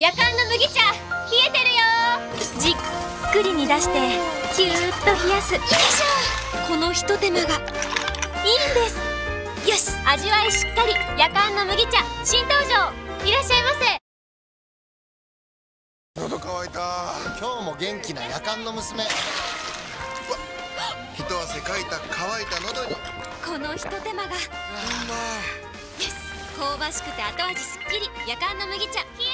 夜間の麦茶冷えてるよ。じっくり煮出してキューッと冷やす。よいしょ。このひと手間がいいんです。よし。味わいしっかり夜間の麦茶新登場。いらっしゃいませ。喉乾いた。今日も元気な夜間の娘。一汗かいた乾いた喉に。このひと手間が。うまい。香ばしくて後味すっきり。夜間の麦茶冷え